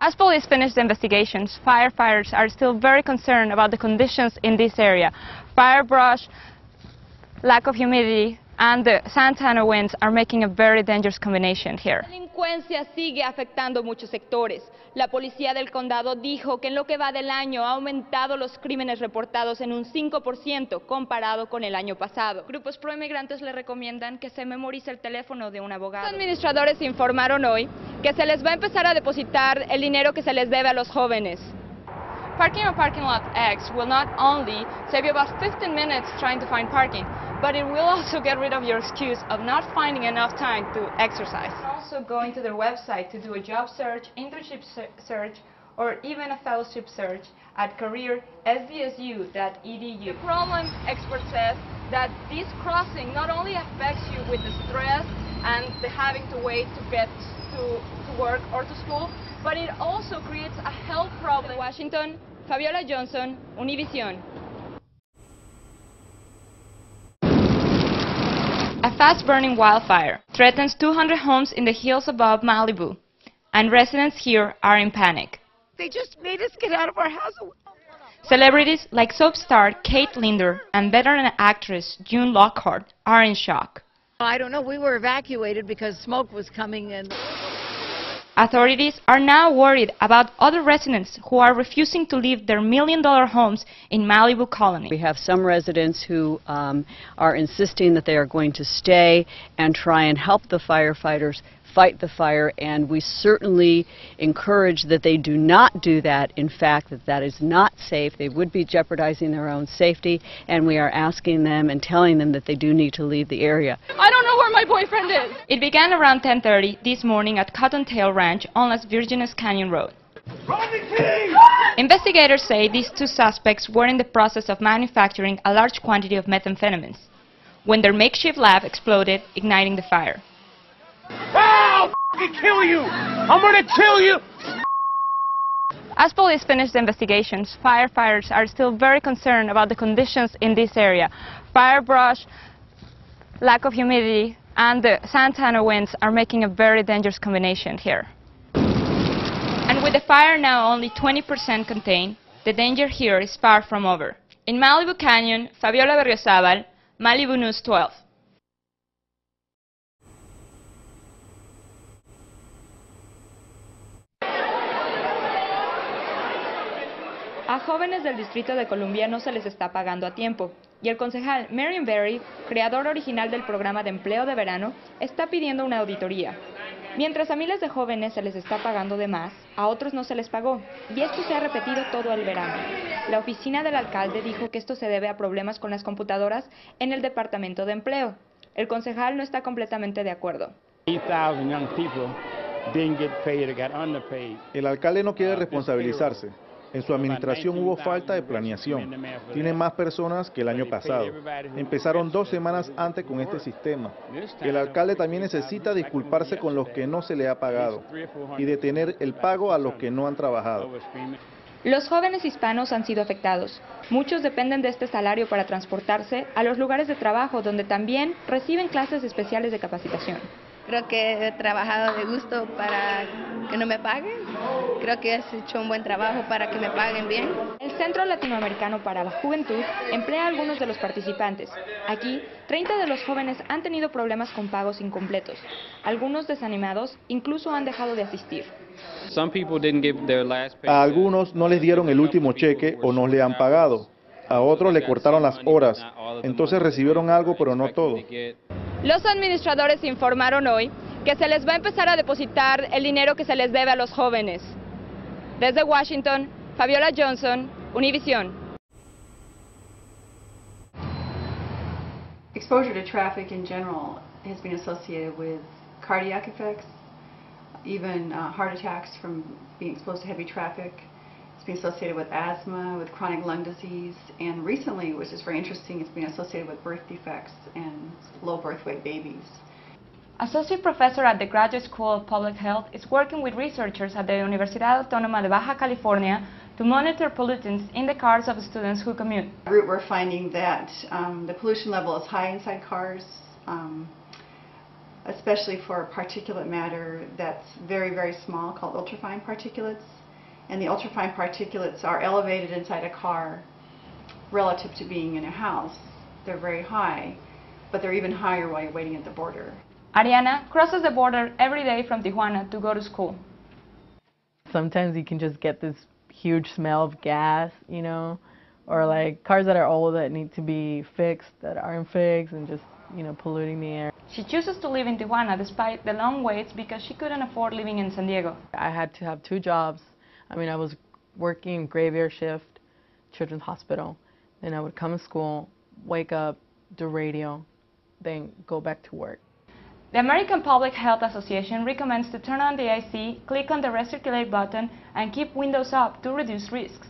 As police finish the investigations, firefighters are still very concerned about the conditions in this area. Fire brush, lack of humidity, and the Santana winds are making a very dangerous combination here. La delincuencia sigue afectando muchos sectores. La policía del condado dijo que en lo que va del año ha aumentado los crímenes reportados en un 5% comparado con el año pasado. Grupos pro-inmigrantes le recomiendan que se memorice el teléfono de un abogado. Los administradores informaron hoy que se les va a empezar a depositar el dinero que se les debe a los jóvenes. Parking on Parking Lot X will not only save you about 15 minutes trying to find parking, but it will also get rid of your excuse of not finding enough time to exercise. Also going to their website to do a job search, internship search, or even a fellowship search at careersdsu.edu. The problem, expert says, that this crossing not only affects you with the stress and the having to wait to get to, to work or to school, but it also creates a health problem. Washington, Fabiola Johnson, Univision. A fast-burning wildfire threatens 200 homes in the hills above Malibu, and residents here are in panic. They just made us get out of our house. Celebrities like soap star Kate Linder and veteran actress June Lockhart are in shock. I don't know. We were evacuated because smoke was coming and. Authorities are now worried about other residents who are refusing to leave their million-dollar homes in Malibu Colony. We have some residents who um, are insisting that they are going to stay and try and help the firefighters fight the fire, and we certainly encourage that they do not do that. In fact, that that is not safe. They would be jeopardizing their own safety, and we are asking them and telling them that they do need to leave the area. I don't know where my boyfriend is. It began around 10:30 this morning at Cottontail Ranch on Las Virgenes Canyon Road. Investigators say these two suspects were in the process of manufacturing a large quantity of methamphetamines when their makeshift lab exploded, igniting the fire. I'll kill you! I'm gonna kill you! As police finish the investigations, firefighters are still very concerned about the conditions in this area. Fire brush, lack of humidity, and the Santa Ana winds are making a very dangerous combination here. And with the fire now only 20% contained, the danger here is far from over. In Malibu Canyon, Fabiola Berriozabal, Malibu News 12. A jóvenes del Distrito de Columbia no se les está pagando a tiempo y el concejal Marion Berry, creador original del programa de empleo de verano, está pidiendo una auditoría. Mientras a miles de jóvenes se les está pagando de más, a otros no se les pagó, y esto se ha repetido todo el verano. La oficina del alcalde dijo que esto se debe a problemas con las computadoras en el Departamento de Empleo. El concejal no está completamente de acuerdo. El alcalde no quiere responsabilizarse. En su administración hubo falta de planeación. Tiene más personas que el año pasado. Empezaron dos semanas antes con este sistema. El alcalde también necesita disculparse con los que no se le ha pagado y detener el pago a los que no han trabajado. Los jóvenes hispanos han sido afectados. Muchos dependen de este salario para transportarse a los lugares de trabajo donde también reciben clases especiales de capacitación. Creo que he trabajado de gusto para que no me paguen. Creo que has hecho un buen trabajo para que me paguen bien. El Centro Latinoamericano para la Juventud emplea a algunos de los participantes. Aquí, 30 de los jóvenes han tenido problemas con pagos incompletos. Algunos desanimados incluso han dejado de asistir. A algunos no les dieron el último cheque o no le han pagado. A otros le cortaron las horas. Entonces recibieron algo, pero no todo. Los administradores informaron hoy que se les va a empezar a depositar el dinero que se les debe a los jóvenes. Desde Washington, Fabiola Johnson, Univision. Exposure to traffic in general has been associated with cardiac effects, even uh, heart attacks from being exposed to heavy traffic. It's been associated with asthma, with chronic lung disease, and recently, which is very interesting, it's been associated with birth defects and low birth weight babies. Associate professor at the Graduate School of Public Health is working with researchers at the Universidad Autónoma de Baja California to monitor pollutants in the cars of students who commute. We're finding that um, the pollution level is high inside cars. Um, especially for particulate matter that's very, very small called ultrafine particulates. And the ultrafine particulates are elevated inside a car relative to being in a house. They're very high, but they're even higher while you're waiting at the border. Ariana crosses the border every day from Tijuana to go to school. Sometimes you can just get this huge smell of gas, you know, or like cars that are old that need to be fixed that aren't fixed and just, you know, polluting the air. She chooses to live in Tijuana despite the long waits because she couldn't afford living in San Diego. I had to have two jobs. I mean, I was working graveyard shift, Children's Hospital. Then I would come to school, wake up, do radio, then go back to work. The American Public Health Association recommends to turn on the AC, click on the recirculate button, and keep windows up to reduce risks.